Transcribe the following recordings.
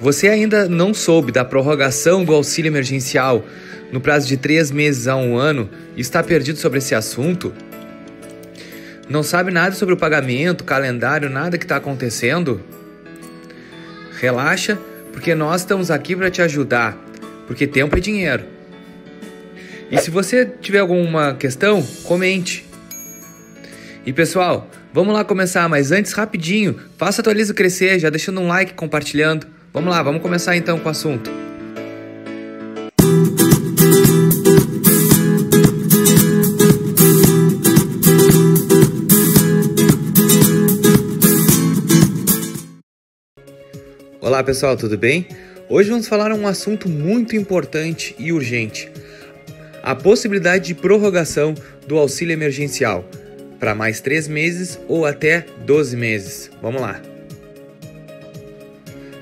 Você ainda não soube da prorrogação do auxílio emergencial no prazo de três meses a um ano e está perdido sobre esse assunto? Não sabe nada sobre o pagamento, calendário, nada que está acontecendo? Relaxa, porque nós estamos aqui para te ajudar, porque tempo é dinheiro. E se você tiver alguma questão, comente. E pessoal, vamos lá começar, mas antes rapidinho, faça atualiza crescer, já deixando um like, compartilhando. Vamos lá, vamos começar então com o assunto. Olá pessoal, tudo bem? Hoje vamos falar um assunto muito importante e urgente: a possibilidade de prorrogação do auxílio emergencial para mais três meses ou até 12 meses. Vamos lá.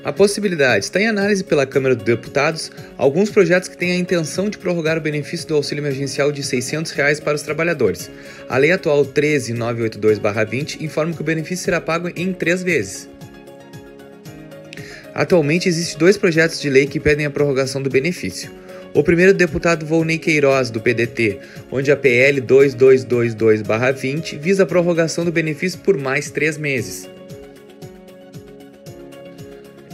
A possibilidade está em análise pela Câmara dos Deputados alguns projetos que têm a intenção de prorrogar o benefício do auxílio emergencial de 600 reais para os trabalhadores. A lei atual 13982-20 informa que o benefício será pago em três vezes. Atualmente existem dois projetos de lei que pedem a prorrogação do benefício. O primeiro do deputado Volney Queiroz, do PDT, onde a PL 2222-20 visa a prorrogação do benefício por mais três meses.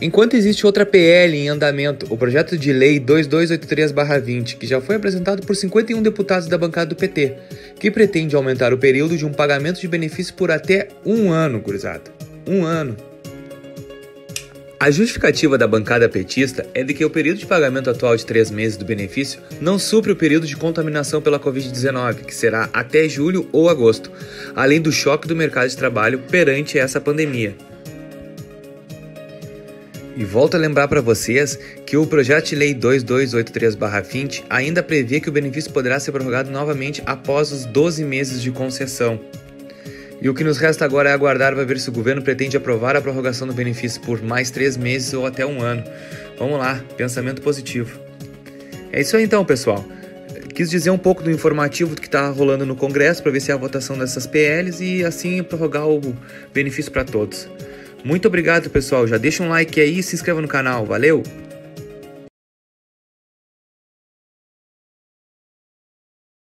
Enquanto existe outra PL em andamento, o projeto de lei 2283-20, que já foi apresentado por 51 deputados da bancada do PT, que pretende aumentar o período de um pagamento de benefício por até um ano, gurizada. Um ano. A justificativa da bancada petista é de que o período de pagamento atual de três meses do benefício não supre o período de contaminação pela Covid-19, que será até julho ou agosto, além do choque do mercado de trabalho perante essa pandemia. E volto a lembrar para vocês que o projeto de lei 2283/20 ainda prevê que o benefício poderá ser prorrogado novamente após os 12 meses de concessão. E o que nos resta agora é aguardar para ver se o governo pretende aprovar a prorrogação do benefício por mais três meses ou até um ano. Vamos lá, pensamento positivo. É isso aí então, pessoal. Quis dizer um pouco do informativo que está rolando no Congresso para ver se é a votação dessas PLs e assim prorrogar o benefício para todos. Muito obrigado, pessoal. Já deixa um like aí e se inscreva no canal. Valeu!